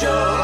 show.